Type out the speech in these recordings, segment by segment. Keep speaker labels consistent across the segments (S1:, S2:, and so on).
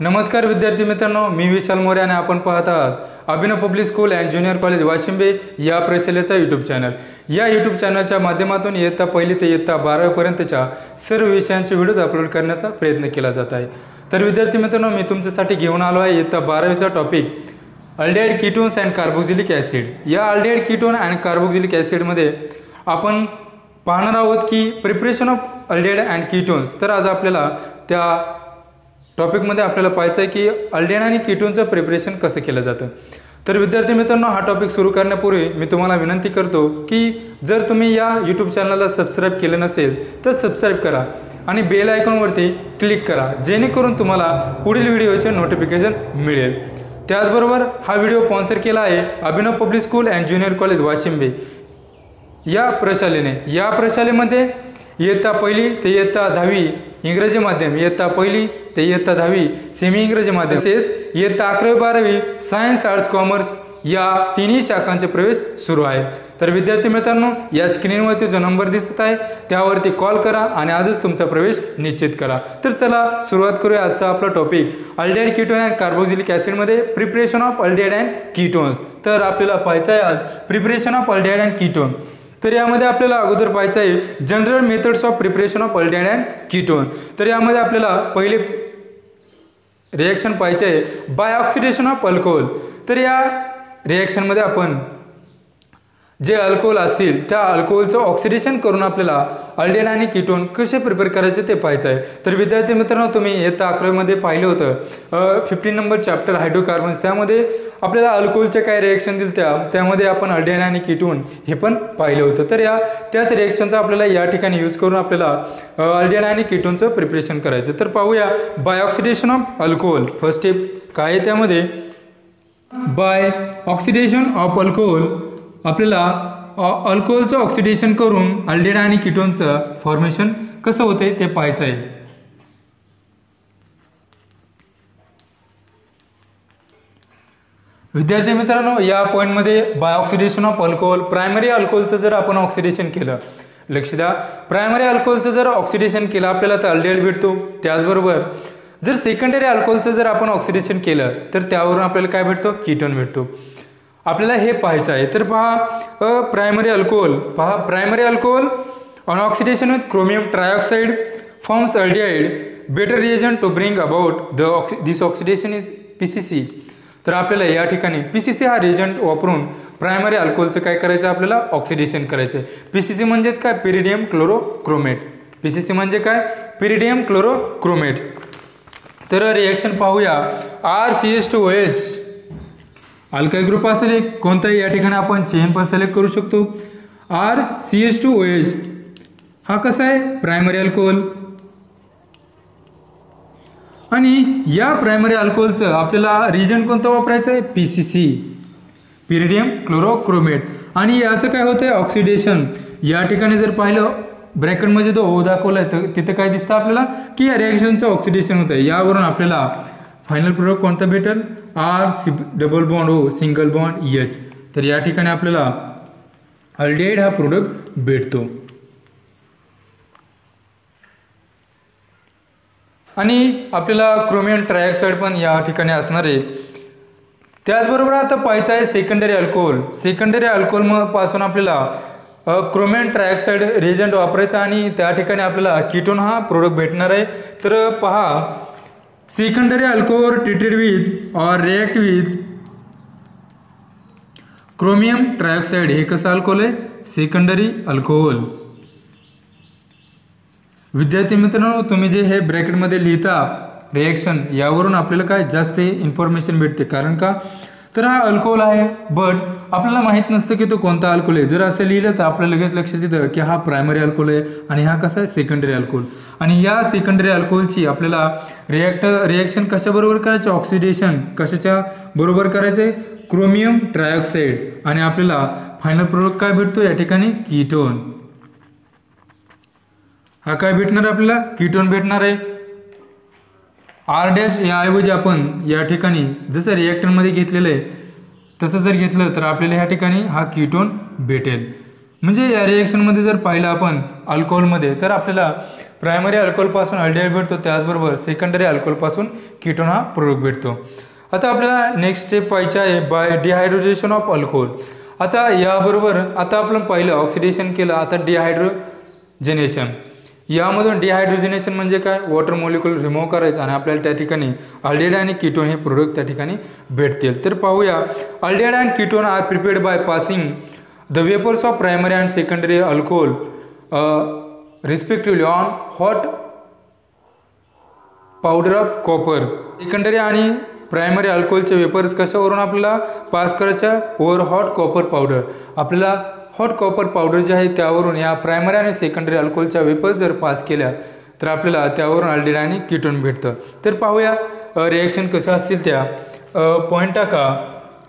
S1: नमस्कार विद्यार्थी मित्रांनो मी विशाल मोरे आणि आपण पाहत आहात Abhinav public school and junior college Washimbe या प्रशालेचा यूट्यूब चॅनल या यूट्यूब चॅनलच्या माध्यमातून इयत्ता पहिली ते इयत्ता बारावीपर्यंतच्या सर्व विषयांचे व्हिडिओज अपलोड करण्याचा प्रयत्न केला जात आहे. तर विद्यार्थी मित्रांनो मी तुमच्यासाठी घेऊन आलो आहे इयत्ता बारावीचा topic aldehyde ketones and carboxylic acid या अल्डेहाइड कीटोन अँड कार्बोक्झिलिक ॲसिडमध्ये आपण पाहणार आहोत की preparation of aldehyde and ketones तर आज आपल्याला त्या टॉपिकमध्ये आपल्याला पाहायचं आहे की अल्डेन आणि किटूनचं प्रिपरेशन कसं केलं जातं. तर विद्यार्थी मित्रांनो हा टॉपिक सुरू करण्यापूर्वी मी तुम्हाला विनंती करतो की जर तुम्ही या यूट्यूब चॅनलला सबस्क्राईब केलं नसेल तर सबस्क्राईब करा आणि बेल आयकॉनवरती क्लिक करा जेणेकरून तुम्हाला पुढील व्हिडिओचे नोटिफिकेशन मिळेल. त्याचबरोबर हा व्हिडिओ स्पॉन्सर केला आहे Abhinav public school and junior college Washimbe. या प्रशालेने या प्रशालेमध्ये इयत्ता पहिली ते इयत्ता दहावी इंग्रजी माध्यम इयत्ता पहिली ते इयत्ता दहावी सेमी इंग्रजी माध्यम. तसेच इयत्ता अकरावी बारावी सायन्स आर्ट्स कॉमर्स या तिन्ही शाखांचे प्रवेश सुरू आहेत. तर विद्यार्थी मित्रांनो या स्क्रीनवरती जो नंबर दिसत आहे त्यावरती कॉल करा आणि आजच तुमचा प्रवेश निश्चित करा. तर चला सुरुवात करूया आजचा आपला topic aldehyde ketone and carboxylic ॲसिडमध्ये preparation of aldehyde and ketones तर आपल्याला पाहायचं आहे आज preparation of aldehyde and ketone तर यामध्ये आपल्याला अगोदर पाहायचं आहे general methods of preparation of aldehyde and ketone तर यामध्ये आपल्याला पहिले रिॲक्शन पाहायचे आहे. बाय ऑक्सिडेशन ऑफ अल्कोहोल तर या रिॲक्शनमध्ये आपण जे अल्कोहोल असतील त्या अल्कोहोलचं ऑक्सिडेशन करून आपल्याला अल्डेन आणि कीटोन कसे प्रिपेअर करायचे ते पाहायचं आहे. तर विद्यार्थी मित्रांनो तुम्ही इयत्ता अकरावीमध्ये पाहिलं होतं. फिफ्टीन नंबर चॅप्टर हायड्रोकार्बन्स त्यामध्ये आपल्याला अल्कोहोलच्या काय रिॲक्शन दिल त्या त्यामध्ये आपण अल्डेन आणि किटोन हे पण पाहिलं होतं. तर या त्याच रिॲक्शनचा आपल्याला या ठिकाणी यूज करून आपल्याला अल्डेन आणि कीटोनचं प्रिपरेशन करायचं तर पाहूया by oxidation of alcohol first step काय आहे त्यामध्ये? बाय ऑक्सिडेशन ऑफ अल्कोहोल आपल्याला अल्कोहोलचं ऑक्सिडेशन करून अल्डेड आणि किटोनचं फॉर्मेशन कसं होते ते पाहायचं आहे. विद्यार्थी मित्रांनो या पॉईंटमध्ये by oxidation of alcohol primary अल्कोहोलचं जर आपण ऑक्सिडेशन केलं लक्ष द्या. प्रायमरी अल्कोहोलचं जर ऑक्सिडेशन केलं आपल्याला तर अल्डेड भेटतो. त्याचबरोबर जर सेकंडरी अल्कोहोलचं जर आपण ऑक्सिडेशन केलं तर त्यावरून आपल्याला काय भेटतो? कीटन भेटतो. आपल्याला हे पाहायचं आहे. तर पहा प्रायमरी अल्कोहोल पहा primary alcohol on oxidation with chromium trioxide forms aldehyde better reagent to bring about the oxi this oxidation is P C C तर आपल्याला या ठिकाणी पी सी सी हा रिएजंट वापरून प्रायमरी अल्कोहोलचं काय करायचं आपल्याला? ऑक्सिडेशन करायचं आहे पी सी सी म्हणजेच काय? Pyridinium chlorochromate P C C म्हणजे काय? पिरिडियम क्लोरोक्रोमेट तर रिॲक्शन पाहूया. R C S two O H अल्काय group असेल एक कोणताही या ठिकाणी आपण चेन पण सिलेक्ट करू शकतो. R C H two O H हा कसा आहे? प्रायमरी अल्कोहोल आणि या प्रायमरी अल्कोहोलचं आपल्याला रिजन कोणतं वापरायचं आहे? P C C pyridinium chlorochromate आणि याचं काय होतं आहे ऑक्सिडेशन या ठिकाणी जर पाहिलं ब्रॅकेटमध्ये जो ओ दाखवला आहे तर तिथं काय दिसतं आपल्याला? की या रिॲक्शनचं ऑक्सिडेशन होतं आहे यावरून आपल्याला फायनल प्रोडक्ट कोणता भेटेल? R C double bond O single bond H तर या ठिकाणी आपल्याला अल्डेड हा प्रोडक्ट भेटतो. आणि आपल्याला क्रोमियम ट्रायऑक्साईड पण या ठिकाणी असणार आहे. त्याचबरोबर आता पाहायचं आहे सेकंडरी अल्कोहोल सेकंडरी अल्कोहोलपासून आपल्याला क्रोमेन ट्रायऑक्साईड रेजंट वापरायचा आणि त्या ठिकाणी आपल्याला कीटोन हा प्रोडक्ट भेटणार आहे. तर पहा secondary alcohol treated with or react with chromium trioxide हे कसं अल्कोहोल आहे? सेकंडरी अल्कोहोल विद्यार्थी मित्रांनो तुम्ही जे हे ब्रॅकेटमध्ये लिहिता रिॲक्शन यावरून आपल्याला काय जास्त इन्फॉर्मेशन भेटते? कारण का? तर हा अल्कोहोल आहे बट आपल्याला माहीत नसतं की तो कोणता अल्कोहोल आहे. जर असं लिहिलं तर आपल्याला लगेच लक्षात येतं की हा प्रायमरी अल्कोहोल आहे आणि हा कसा आहे? सेकंडरी अल्कोहोल आणि या सेकंडरी अल्कोहोलची आपल्याला रिॲक्ट रिॲक्शन कशाबरोबर करायचं? ऑक्सिडेशन कशाच्या बरोबर करायचं? आहे क्रोमियम ट्रायऑक्साईड आणि आपल्याला फायनल प्रोडक्ट काय भेटतो? या ठिकाणी कीटोन हा काय भेटणार आपल्याला? कीटोन भेटणार आहे. आर डॅश याऐवजी आपण या ठिकाणी जसं रिॲक्टरमध्ये घेतलेलं आहे तसं जर घेतलं तर आपल्याला ह्या ठिकाणी हा कीटोन भेटेल. म्हणजे या रिॲक्शनमध्ये जर पाहिलं आपण अल्कोहोलमध्ये तर आपल्याला प्रायमरी अल्कोहोलपासून अल्डिहाइड भेटतो त्याचबरोबर सेकंडरी अल्कोहोलपासून किटोन हा प्रोडक्ट भेटतो. आता आपल्याला नेक्स्ट स्टेप पाहिजे आहे बाय डिहायड्रोजेशन ऑफ अल्कोहोल आता याबरोबर आता आपण पाहिलं ऑक्सिडेशन केलं आता डिहायड्रोजेनेशन यामधून डिहायड्रोजिनेशन म्हणजे काय? वॉटर मॉलिक्युल रिमूव्ह करायचं आणि आपल्याला त्या ठिकाणी अल्डेड आणि किटोन हे प्रोडक्ट त्या ठिकाणी भेटतील. तर पाहूया. Aldehyde and ketone are prepared by passing the vapours of primary and secondary alcohol respectively on hot powder of copper secondary आणि प्रायमरी अल्कोहोलचे वेपर्स कशावरून आपल्याला पास करायच्या ओव्हर हॉट कॉपर पावडर आपल्याला हॉट कॉपर पावडर जे आहे त्यावरून या प्रायमरी आणि सेकंडरी अल्कोहोलच्या वेपर्स जर पास केल्या तर आपल्याला त्यावरून अल्डिड आणि किटोन भेटतं. तर पाहूया रिॲक्शन कसं असतील त्या. पॉईंट टाका.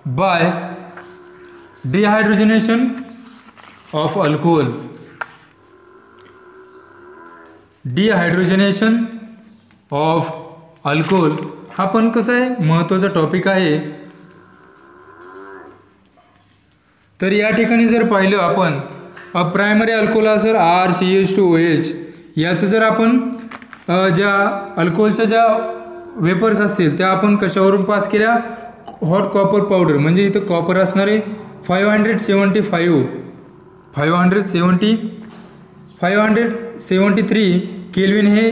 S1: By dehydrogenation of alcohol dehydrogenation of alcohol हा पण कसं आहे? महत्त्वाचा टॉपिक आहे. तर या ठिकाणी जर पाहिलं आपण primary alcohol sir R C H two O H याचं जर आपण ज्या अल्कोहोलच्या ज्या वेपर्स असतील त्या आपण कशावरून पास केल्या? हॉट कॉपर पावडर म्हणजे इथं कॉपर असणारे five hundred seventy five five hundred seventy five hundred seventy three kelvin हे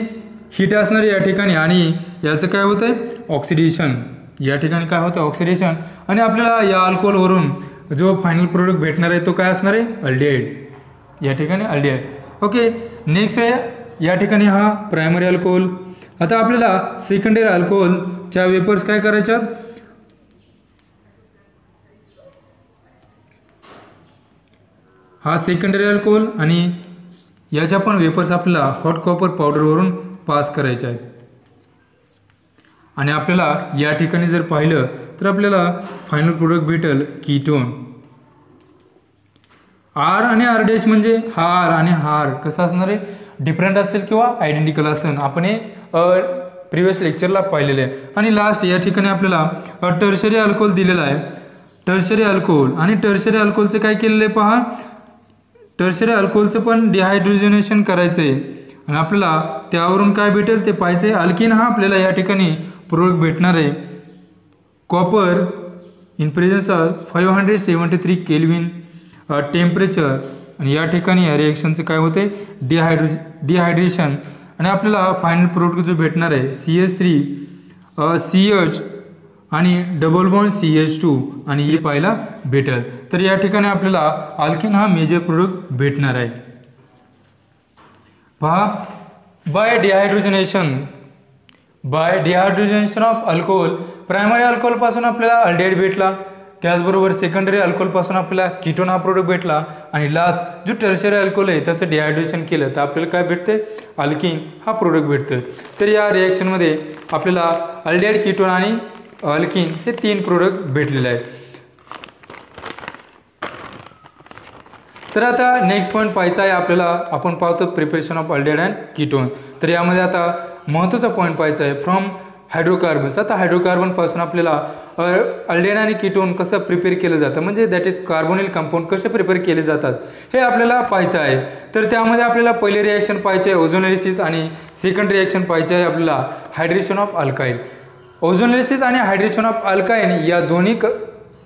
S1: हीट असणार या ठिकाणी आणि याचं काय होतं आहे ऑक्सिडेशन या ठिकाणी काय होतं? ऑक्सिडेशन आणि आपल्याला या अल्कोहोलवरून जो फायनल प्रोडक्ट भेटणार आहे तो काय असणार आहे? अल्डिहाइड या ठिकाणी अल्डिहाइड ओके नेक्स्ट आहे या ठिकाणी हा प्रायमरी अल्कोहोल आता आपल्याला सेकंडरी अल्कोहोलच्या वेपर्स काय करायच्यात? हा सेकंडरी अल्कोहोल आणि याच्या पण वेपर्स आपल्याला हॉट कॉपर पावडरवरून पास करायचे आहेत. आणि आपल्याला या ठिकाणी जर पाहिलं तर आपल्याला फायनल प्रोडक्ट भेटेल कीटोन आर आणि आर डॅश म्हणजे हार आणि हार. कसं असणार आहे? डिफरंट असेल किंवा आयडेंटिकल असेल. आपण हे प्रिव्हियस लेक्चरला पाहिलेलं आहे. आणि लास्ट या ठिकाणी आपल्याला टर्शरी अल्कोहोल दिलेला आहे. टर्शरी अल्कोहोल आणि टर्शरी अल्कोहोलचं काय केलेलं आहे पहा? टर्शरी अल्कोहोलचं पण डिहायड्रोजनेशन करायचं आहे आणि आपल्याला त्यावरून काय भेटेल ते पाहिजे अल्किन हा आपल्याला या ठिकाणी प्रोडक्ट भेटणार आहे copper in presence of five hundred seventy three kelvin temperature आणि या ठिकाणी या रिॲक्शनचं काय होते डिहायड्रो डिहायड्रेशन आणि आपल्याला फायनल प्रोडक्ट जो भेटणार आहे C H three C H आणि double bond C H two आणि हे पाहायला भेटेल. तर या ठिकाणी आपल्याला आलखीन हा मेजर प्रोडक्ट भेटणार आहे. पहा by dehydrogenation by dehydrogenation of alcohol. Primary अल्कोहोलपासून आपल्याला अल्डेड भेटला. त्याचबरोबर सेकंडरी अल्कोहोलपासून आपल्याला किटोन हा प्रोडक्ट भेटला. आणि लास्ट जो टर्शरी अल्कोहोल आहे त्याचं डिहायड्रेशन केलं तर आपल्याला काय भेटते अल्किन हा प्रोडक्ट भेटतं तर या रिॲक्शनमध्ये आपल्याला अल्डेड किटोन आणि अल्किन हे तीन प्रोडक्ट भेटलेले आहेत. तर आता नेक्स्ट पॉईंट पाहायचा आहे आपल्याला. आपण पाहतो preparation of aldehyde and ketone तर यामध्ये आता महत्त्वाचा पॉईंट पाहायचा आहे. फ्रॉम हायड्रोकार्बन्स आता हायड्रोकार्बनपासून आपल्याला अल्डेन आणि किटोन कसं प्रिपेअर केलं जातं? म्हणजे दॅट इज कार्बोनिल कंपाऊंड कसे प्रिपेअर केले जातात? हे आपल्याला पाहायचं आहे. तर त्यामध्ये आपल्याला पहिले रिॲक्शन पाहायचे आहे ओझोनलिसिस आणि सेकंड रिॲक्शन पाहिजे आहे आपल्याला हायड्रेशन ऑफ अल्काईन ओझोनलिसिस आणि हायड्रेशन ऑफ अल्काईन या दोन्ही क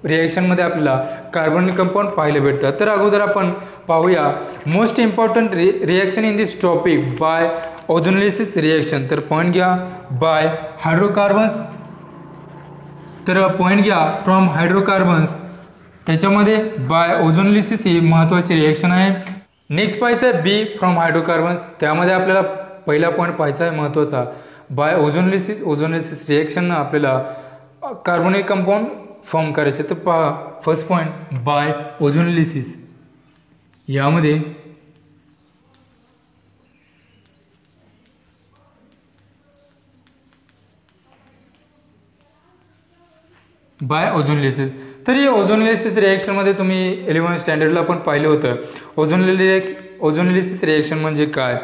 S1: रिॲक्शनमध्ये आपल्याला कार्बन कंपाऊंड पाहायला भेटतात तर अगोदर आपण पाहूया most important re reaction in this topic by ozonolysis reaction तर पॉईंट घ्या बाय हायड्रोकार्बन्स तर पॉईंट घ्या फ्रॉम हायड्रोकार्बन्स त्याच्यामध्ये बाय ओझोनलिसिस ही महत्त्वाची रिॲक्शन आहे. नेक्स्ट पाहायचं आहे बी फ्रॉम हायड्रोकार्बन्स त्यामध्ये आपल्याला पहिला पॉईंट पाहायचा आहे महत्त्वाचा बाय ओझोनलिसिस ओझोनलिसिस रिॲक्शननं आपल्याला कार्बोनिक कंपाऊंड फॉर्म करायचे तर पहा फर्स्ट पॉईंट बाय ओझोनलिसिस यामध्ये बाय ओझोनलिसिस तर ओझोन ओझोनलिसिस रिॲक्शनमध्ये तुम्ही इलेवन स्टँडर्डला पण पाहिलं होतं. ओझोनलिरिएक्स ओझोनलिसिस रिॲक्शन म्हणजे काय?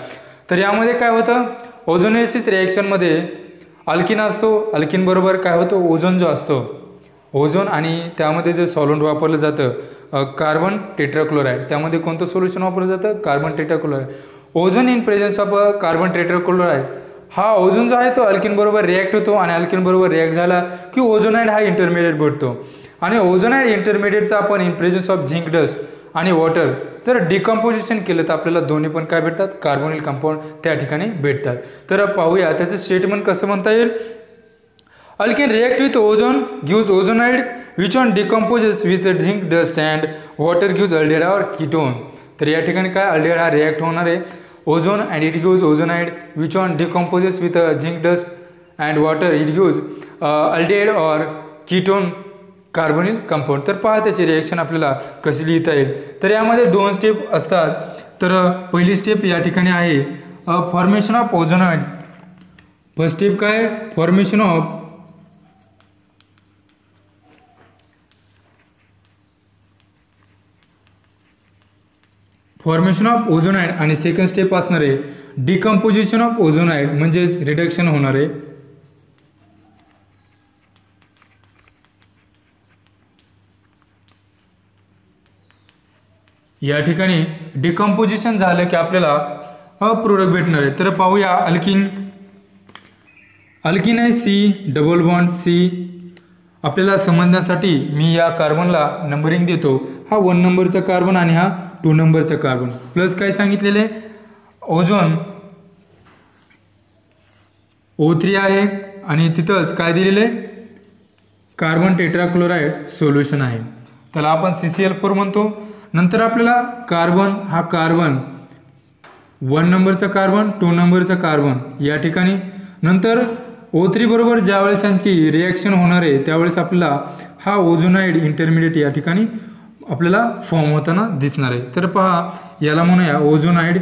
S1: तर यामध्ये काय होतं? ओझोनलिसिस रिॲक्शनमध्ये अल्किन असतो अल्किनबरोबर काय होतं? ओझोन जो असतो. ओझोन आणि त्यामध्ये जे सॉलंट वापरलं जातं कार्बन टेट्राक्लोराईड त्यामध्ये कोणतं सोल्युशन वापरलं जातं? Carbon tetrachloride. Ozone in presence of carbon tetrachloride हा ओझोन जो आहे तो अल्किनबरोबर रिॲक्ट होतो आणि अल्किनबरोबर रिॲक्ट झाला की ओझोनाईड हा इंटरमिडिएट भेटतो आणि ओझोनाईड इंटरमिडिएटचा आपण in presence of zinc dust आणि वॉटर जर डिकम्पोजिशन केलं तर आपल्याला दोन्ही पण काय भेटतात? कार्बोनिल कंपाऊंड त्या ठिकाणी भेटतात. तर पाहूया त्याचं स्टेटमेंट कसं म्हणता येईल? Alkene react with ozone gives ozonide which on decomposes with zinc dust and water gives aldehyde or ketone तर या ठिकाणी काय अल्डेड हा रिॲक्ट होणार आहे? Ozone and it gives ozonide which on decomposes with zinc dust and water it gives aldehyde और ketone carbonyl compound तर पहा त्याची रिॲक्शन आपल्याला कशी लिहिता येईल. तर यामध्ये दोन स्टेप असतात. तर uh, पहिली स्टेप या ठिकाणी आहे formation of ozonide first step काय? Formation of formation of ozonide आणि सेकंड स्टेप असणार आहे डिकम्पोजिशन ऑफ ओझोनाईड म्हणजेच रिडक्शन होणार. आहे या ठिकाणी डिकम्पोजिशन झालं की आपल्याला प्रोडक्ट भेटणार आहे. तर पाहूया अल्किन अल्किन आहे सी डबल वन सी आपल्याला समजण्यासाठी मी या कार्बनला नंबरिंग देतो. हा वन नंबरचा कार्बन आणि हा टू नंबरचा कार्बन प्लस काय सांगितलेले ओझोन ओ थ्री आहे आणि तिथंच काय दिलेलं आहे? कार्बन टेट्राक्लोराईड सोल्युशन आहे. त्याला आपण सी सी एल फोर म्हणतो. नंतर आपल्याला कार्बन हा कार्बन वन नंबरचा कार्बन टू नंबरचा कार्बन या ठिकाणी. नंतर ओ थ्री बरोबर ज्यावेळेस यांची रिॲक्शन होणार आहे त्यावेळेस आपल्याला हा ओझोनाईड इंटरमिडिएट या ठिकाणी आपल्याला फॉर्म होताना दिसणार आहे. तर पहा याला म्हणूया ओझोनाईड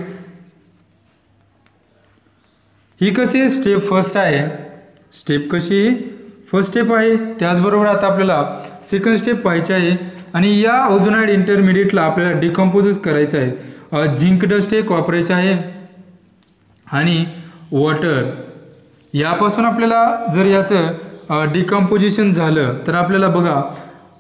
S1: ही कशी आहे? स्टेप फर्स्ट आहे. स्टेप कशी फर्स्ट स्टेप आहे. त्याचबरोबर आता आपल्याला सेकंड स्टेप पाहायची आहे. आणि या ओझोनाईड इंटरमिडिएटला आपल्याला डिकम्पोजच करायचं आहे. झिंक डस्ट एक वापरायचं आहे. आणि वॉटर यापासून आपल्याला जर याचं डिकम्पोजिशन झालं तर आपल्याला बघा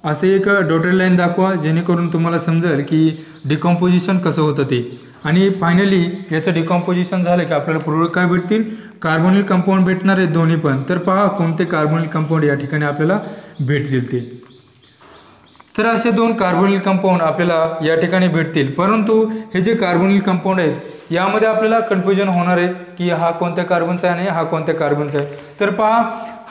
S1: असं एक डॉटेड लाईन दाखवा जेणेकरून तुम्हाला समजेल की डिकॉम्पोजिशन कसं होतं ते. आणि फायनली याचं डिकॉम्पोजिशन झालं की आपल्याला प्रोडक्ट काय भेटतील? कार्बोनिल कंपाऊंड भेटणार आहेत दोन्ही पण. तर पहा कोणते कार्बोनिल कंपाऊंड या ठिकाणी आपल्याला भेटतील ते. तर असे दोन कार्बोनिल कंपाऊंड आपल्याला या ठिकाणी भेटतील. परंतु हे जे कार्बोनिल कंपाऊंड आहेत यामध्ये आपल्याला कन्फ्युजन होणार आहे की हा कोणत्या कार्बनचा आहे आणि हा कोणत्या कार्बनचा आहे. तर पहा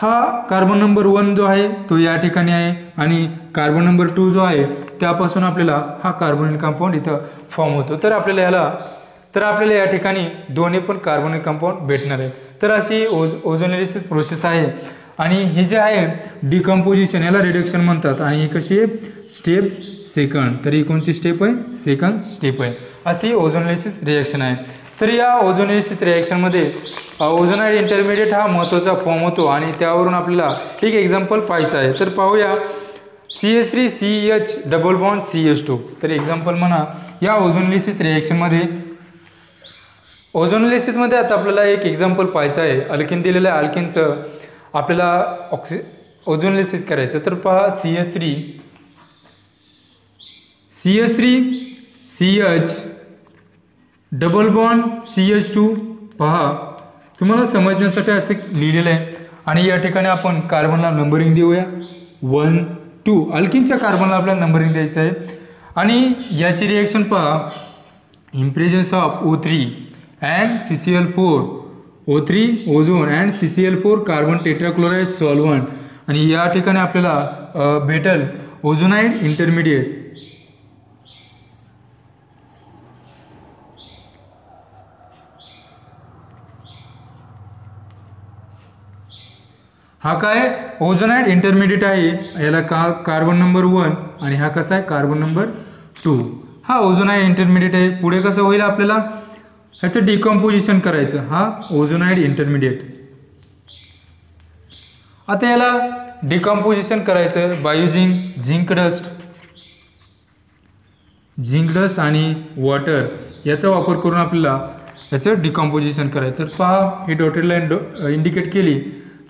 S1: हा कार्बन नंबर वन जो आहे तो या ठिकाणी आहे आणि कार्बन नंबर टू जो आहे त्यापासून आपल्याला हा कार्बोनिल कंपाऊंड इथं फॉर्म होतो. तर आपल्याला याला तर आपल्याला या ठिकाणी दोन्ही पण कार्बोनिल कंपाऊंड भेटणार आहेत. तर अशी ओज ओझोनेलिसिस प्रोसेस आहे. आणि हे जे आहे डिकम्पोजिशन याला रिडक्शन म्हणतात. आणि ही कशी आहे? स्टेप सेकंड तर ही कोणती स्टेप आहे? सेकंड स्टेप आहे. अशी ओझोनेलिसिस रिॲक्शन आहे. तर या ओझोनेसिस रिॲक्शनमध्ये ओझोनाईड इंटरमिडिएट हा महत्त्वाचा फॉर्म होतो आणि त्यावरून आपल्याला एक एक्झाम्पल पाहायचं आहे. तर पाहूया. C S three C H double bond C H two तर एक्झाम्पल म्हणा या ओझोनलिसिस रिॲक्शनमध्ये ओझोनलिसिसमध्ये आता आपल्याला एक एक्झाम्पल पाहायचं आहे. अल्किन दिलेलं आहे. अल्किनचं आपल्याला ऑक्सि ओझोनलिसिस करायचं तर पहा C S three C S three C H double bond C H two पहा तुम्हाला समजण्यासाठी असं लिहिलेलं आहे. आणि या ठिकाणी आपण कार्बनला नंबरिंग देऊया. वन टू अल्किनच्या कार्बनला आपल्याला नंबरिंग द्यायचं आहे. आणि याची रिॲक्शन पहा. In presence of O three and C C L four O three ozone and C C L four carbon tetrachloride solvent आणि या ठिकाणी आपल्याला भेटल ओझोनाईड इंटरमिडिएट हा काय? ओझोनाईड इंटरमिडिएट आहे. याला का कार्बन नंबर वन आणि हा कसा आहे? कार्बन नंबर टू हा ओझोनाईड इंटरमिडिएट आहे. पुढे कसं होईल आपल्याला? ह्याचं डिकम्पोजिशन करायचं. हा ओझोनाईड इंटरमिडिएट आता याला डिकम्पोजिशन करायचं. By zinc dust zinc dust आणि वॉटर याचा वापर करून आपल्याला याचं डिकम्पोजिशन करायचं. पहा ही डॉटेड लाईन डो इंडिकेट केली.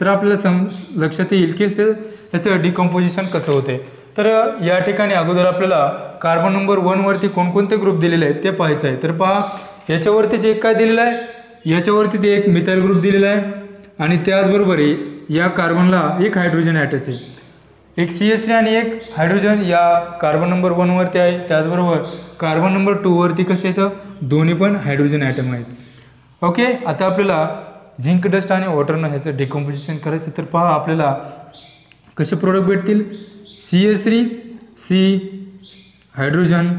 S1: तर आपल्याला सम लक्षात येईल की त्याचं डिकम्पोजिशन कसं होते तर या ठिकाणी अगोदर आपल्याला कार्बन नंबर वनवरती कोणकोणते ग्रुप दिलेले आहेत ते पाहायचं आहे. तर पहा याच्यावरतीच एक काय दिलेलं आहे? याच्यावरती ते एक मिथाईल ग्रुप दिलेला आहे. आणि त्याचबरोबर या कार्बनला एक हायड्रोजन अटॅच आहे. एक सी एस थ्री आणि एक हायड्रोजन या कार्बन नंबर वनवरती आहे. त्याचबरोबर कार्बन नंबर टूवरती कसं येतं दोन्ही पण हायड्रोजन ॲटम आहेत. ओके आता आपल्याला झिंक डस्ट आणि वॉटरनं ह्याचं डिकम्पोजिशन करायचं तर पहा आपल्याला कसे प्रोडक्ट भेटतील? C S three C hydrogen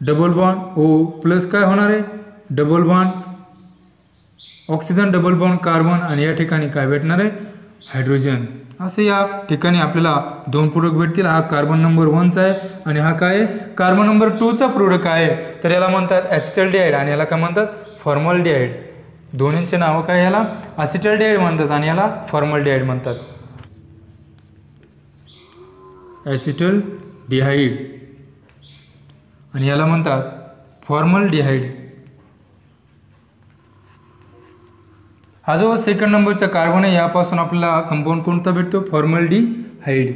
S1: double bond O plus काय होणार आहे? Double bond oxygen double bond carbon आणि या ठिकाणी काय भेटणार आहे? हायड्रोजन असे या ठिकाणी आपल्याला दोन प्रोडक्ट भेटतील. हा कार्बन नंबर वनचा आहे आणि हा काय आहे? कार्बन नंबर टूचा प्रोडक्ट आहे. तर याला म्हणतात ॲसिटल डिहाईड आणि याला काय म्हणतात? फॉर्मल डिहाईड दोन्हींचे नावं काय याला? ॲसिटल डेड म्हणतात आणि याला फॉर्मल डेड म्हणतात. ॲसिटल डिहाईड आणि याला म्हणतात फॉर्मल डिहाईड हा जो सेकंड नंबरचा कार्बन आहे यापासून आपल्याला कंपाऊंड कोणता भेटतो? फॉर्मल डी हाईड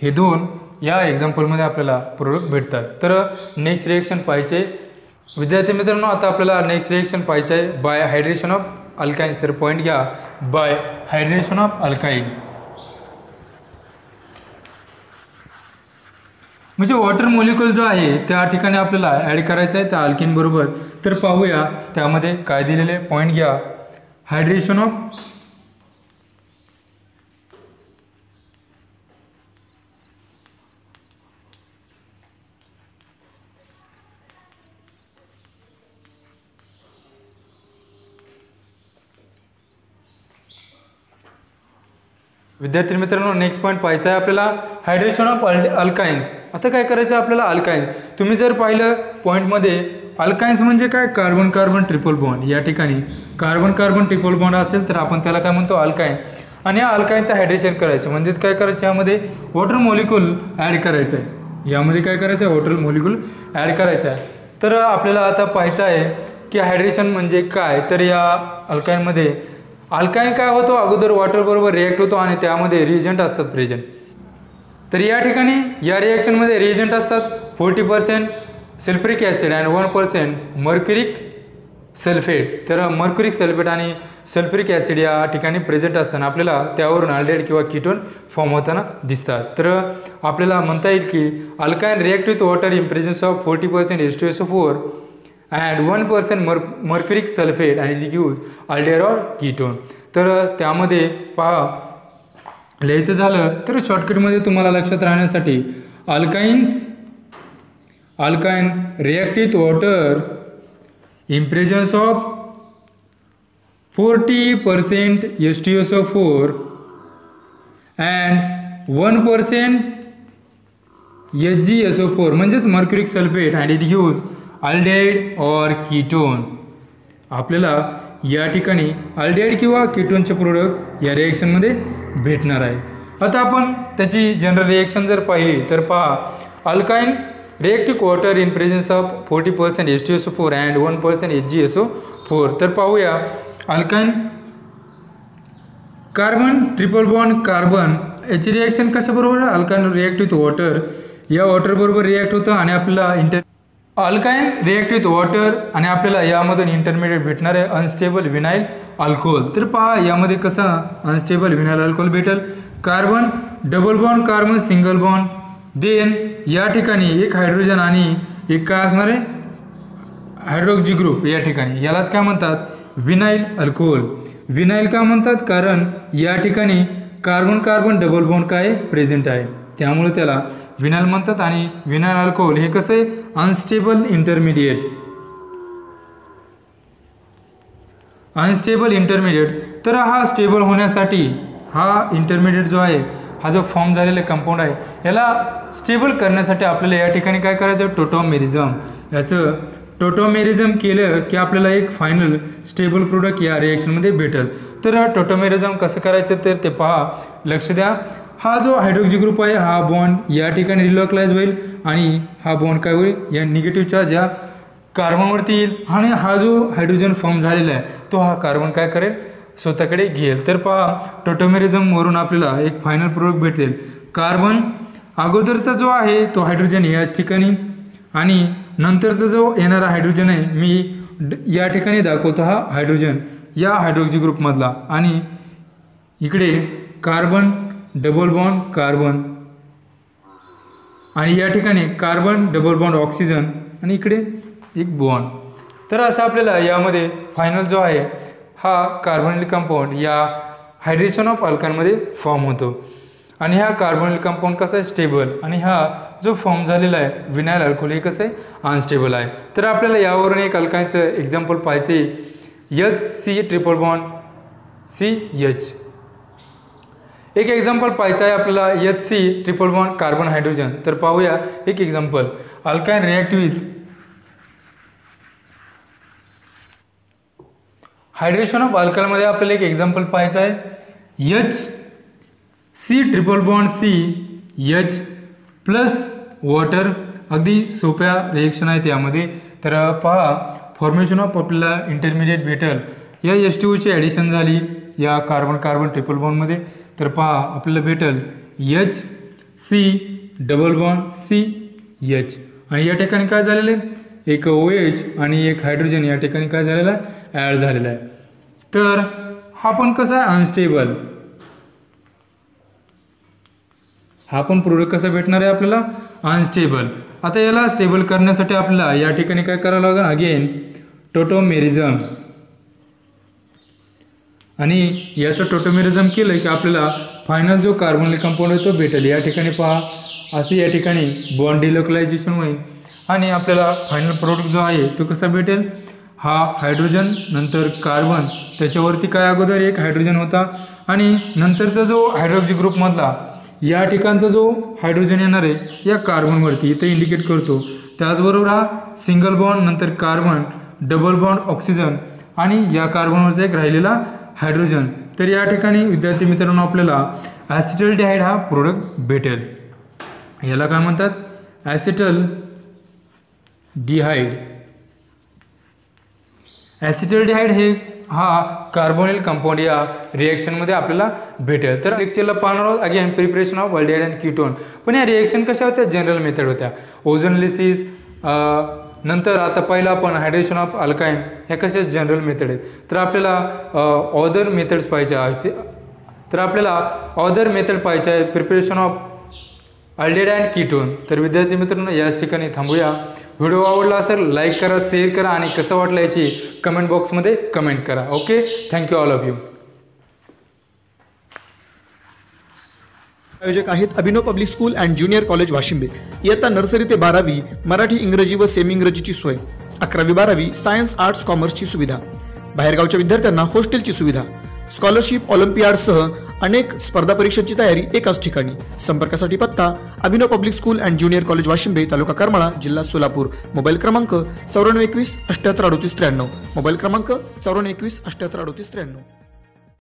S1: हे दोन या एक्झाम्पलमध्ये आपल्याला प्रोडक्ट भेटतात. तर नेक्स्ट रिएक्शन पाहिजे विद्यार्थी मित्रांनो आता आपल्याला नेक्स्ट रिएक्शन पाहिजे आहे. बाय हायड्रेशन ऑफ अल्काईन्स तर पॉईंट घ्या. बाय हायड्रेशन ऑफ अल्काईन म्हणजे वॉटर मोलिक्युल जो आहे त्या ठिकाणी आपल्याला ॲड करायचं आहे त्या अल्किन बरोबर. तर पाहूया त्यामध्ये काय दिलेले पॉईंट घ्या. हायड्रेशन ऑफ विद्यार्थी मित्रांनो नेक्स्ट पॉईंट पाहायचा आहे आपल्याला. हायड्रेशन ऑफ अल अल्काइन्स आता काय करायचं आहे आपल्याला? अल्काइन्स तुम्ही जर पाहिलं पॉईंटमध्ये अल्काइन्स म्हणजे काय? कार्बन कार्बन ट्रिपल बॉन्ड या ठिकाणी कार्बन कार्बन ट्रिपल बॉन्ड असेल तर आपण त्याला काय म्हणतो? अल्काइन आणि या अल्काइनचं हायड्रेशन करायचं. म्हणजेच काय करायचं? यामध्ये वॉटर मॉलिक्यूल ॲड करायचं आहे. यामध्ये काय करायचं आहे? वॉटर मॉलिक्यूल ॲड करायचं आहे. तर आपल्याला आता पाहायचं आहे की हायड्रेशन म्हणजे काय? तर या अल्काइनमध्ये अल्काईन काय होतो? अगोदर वॉटरबरोबर रिॲक्ट होतो आणि त्यामध्ये रिएजंट असतात प्रेझेंट तर या ठिकाणी या रिॲक्शनमध्ये रिएजंट असतात. Forty percent sulphuric acid and one percent mercuric sulphate तर मर्क्युरिक सल्फेट आणि सल्फ्रिक ॲसिड या ठिकाणी प्रेझेंट असताना आपल्याला त्यावरून अल्डेड किंवा किटोन फॉर्म होताना दिसतात. तर आपल्याला म्हणता येईल की alkyne react with water in presence of forty percent S two S four and one percent मर मर्क्युरिक सल्फेट आणि यूज अल्डेरॉल कीटोन तर त्यामध्ये पहा लिहायचं झालं तर शॉर्टकटमध्ये तुम्हाला लक्षात राहण्यासाठी alkynes alkyne reactive water in presence of forty percent S T S O four and one percent H G S O four म्हणजेच mercuric sulphate and it use aldehyde or ketone. आपल्याला या ठिकाणी अल्डेड किंवा कीटोनचे प्रोडक्ट या रिएक्शनमध्ये भेटणार आहेत आता आपण त्याची जनरल रिएक्शन जर पाहिली तर पहा alkyne reactive water in presence of forty percent H T S O four and one percent H G S O four तर पाहूया alkyne carbon triple bond carbon याची रिॲक्शन कशाबरोबर? अल्काईन रिॲक्ट विथ वॉटर या वॉटरबरोबर react होतं आणि आपल्याला inter alkyne react with water आणि आपल्याला यामधून इंटरमिडिएट भेटणार आहे अनस्टेबल विनाईल अल्कोहोल तर पहा यामध्ये कसा अनस्टेबल विनाईल अल्कोहोल भेटेल? Carbon double bond carbon single bond then या ठिकाणी एक हायड्रोजन आणि एक काय असणार आहे? हायड्रोक्सी ग्रुप या ठिकाणी. यालाच काय म्हणतात? विनाईल अल्कोहोल विनाईल का म्हणतात? कारण या ठिकाणी कार्बन कार्बन डबल बॉन्ड काय प्रेझेंट आहे. त्यामुळे त्याला विनाल म्हणतात आणि विनाल अल्कोहोल हे कसं आहे? अनस्टेबल इंटरमिडिएट अनस्टेबल इंटरमिडिएट तर हा स्टेबल होण्यासाठी हा इंटरमिडिएट जो आहे हा जो फॉर्म झालेला कंपाऊंड आहे याला स्टेबल करण्यासाठी आपल्याला या ठिकाणी काय करायचं? टोटोमेरिझम याचं टोटोमेरिझम केलं की आपल्याला एक फायनल स्टेबल प्रोडक्ट या रिॲक्शनमध्ये भेटेल. तर टोटोमेरिझम कसं करायचं? तर ते पहा. लक्ष द्या. हा जो हायड्रोक्सी ग्रुप आहे हा बॉन्ड या ठिकाणी रिलॉकलाइज होईल आणि हा बॉन्ड काय होईल? या निगेटिव्हच्या ज्या कार्बनवरती येईल. आणि हा जो हायड्रोजन फॉर्म झालेला आहे तो हा कार्बन काय करेल? स्वतःकडे घेईल. तर पहा टोटोमेरिझमवरून आपल्याला एक फायनल प्रोडक्ट भेटेल. कार्बन अगोदरचा जो आहे तो हायड्रोजन याच ठिकाणी. आणि नंतरचा जो येणारा हायड्रोजन आहे मी या ठिकाणी दाखवतो हा हायड्रोजन या हायड्रोजी ग्रुपमधला आणि इकडे कार्बन डबल बॉन्ड कार्बन. आणि या ठिकाणी कार्बन डबल बॉन्ड ऑक्सिजन आणि इकडे एक बॉन्ड. तर असं आपल्याला यामध्ये फायनल जो आहे हा कार्बोनिल कंपाऊंड या हायड्रेशन ऑफ अल्कांमध्ये फॉर्म होतो. आणि हा कार्बोनिल कंपाऊंड कसा आहे? स्टेबल आणि हा जो फॉर्म झालेला आहे विनायल अल्कोहोल हे कसं आहे? अनस्टेबल आहे. तर आपल्याला यावरून एक अल्कायचं एक्झाम्पल पाहिजे H H C triple bond C H एक एक्झाम्पल पाहायचं आहे आपल्याला H C triple one carbon hydrogen तर पाहूया एक example alkyne react with hydration of अल्कालमध्ये आपल्याला एक एक्झाम्पल पाहायचं आहे. H C triple bond C H plus water अगदी सोप्या रिएक्शन आहेत यामध्ये. तर पहा फॉर्मेशन ऑफ आपल्याला इंटरमिडिएट भेटल या एस टी ओची ॲडिशन झाली या कार्बन कार्बन ट्रिपल बॉन्डमध्ये तर पहा आपल्याला भेटल H C double one C H आणि या ठिकाणी काय झालेलं आहे? एक ओ एच आणि एक हायड्रोजन या ठिकाणी काय झालेलं आहे? ॲड झालेला आहे. तर हा पण कसा आहे? अनस्टेबल हा पण प्रोडक्ट कसा भेटणार आहे आपल्याला? अनस्टेबल आता याला स्टेबल करण्यासाठी आपल्याला या ठिकाणी काय करावं लागेल? अगेन टोटोमेरिझम आणि याचं टोटोमेरिझम केलं की आपल्याला फायनल जो कार्बोनिक कंपाऊंड आहे तो भेटेल. या ठिकाणी पहा असं या ठिकाणी बॉन्ड डिलोकलायझेशन होईल. आणि आपल्याला फायनल प्रोडक्ट जो आहे तो कसा भेटेल? हा हायड्रोजन नंतर कार्बन त्याच्यावरती काय अगोदर एक हायड्रोजन होता. आणि नंतरचा जो हायड्रोक्सी ग्रुपमधला या ठिकाणचा जो हायड्रोजन येणार आहे या कार्बनवरती इथं इंडिकेट करतो. त्याचबरोबर हा सिंगल बॉन्ड नंतर कार्बन डबल बॉन्ड ऑक्सिजन आणि या कार्बनवरचा एक राहिलेला हायड्रोजन. तर या ठिकाणी विद्यार्थी मित्रांनो आपल्याला ॲसिटल डिहाईड हा प्रोडक्ट भेटेल. याला काय म्हणतात? ॲसिटल डिहाईड ॲसिटल्डिहाईड हे हा कार्बोनिल कंपाऊंड या रिॲक्शनमध्ये आपल्याला भेटेल. तर लेक्चरला पाहणार आहोत. Again preparation of aldehyde and ketone पण या रिॲक्शन कशा होत्या? जनरल मेथड होत्या. ओझोनलिसिस नंतर आता पहिला आपण हायड्रेशन ऑफ अल्काईन ह्या कशा जनरल मेथड आहेत? तर आपल्याला ऑदर मेथड्स पाहिजे आहेत. तर आपल्याला ऑदर मेथड पाहिजे आहेत. Preparation of aldehyde and ketone तर विद्यार्थी मित्रांनो याच ठिकाणी थांबूया. व्हिडिओ आवडला असेल लाईक करा शेअर करा आणि कसं वाटलं याची कमेंट बॉक्समध्ये कमेंट करा. Okay thank you all of you
S2: आयोजक आहेत Abhinav public school and junior college Washimbe. इयत्ता नर्सरी ते बारावी मराठी इंग्रजी व सेमी इंग्रजीची सोय. अकरावी बारावी सायन्स आर्ट्स कॉमर्सची सुविधा. बाहेरगावच्या विद्यार्थ्यांना हॉस्टेलची सुविधा. स्कॉलरशिप ऑलिम्पियाडसह अनेक स्पर्धा परीक्षांची तयारी एकाच ठिकाणी. संपर्कासाठी पत्ता Abhinav public school and junior college Washimbe तालुका करमाळा जिल्हा सोलापूर. मोबाईल क्रमांक चौऱ्याण्णव एकवीस अठ्याहत्तर अडोतीस त्र्याण्णव. मोबाईल क्रमांक चौऱ्याण्णव एकवीस अठ्याहत्तर अडोतीस त्र्याण्णव.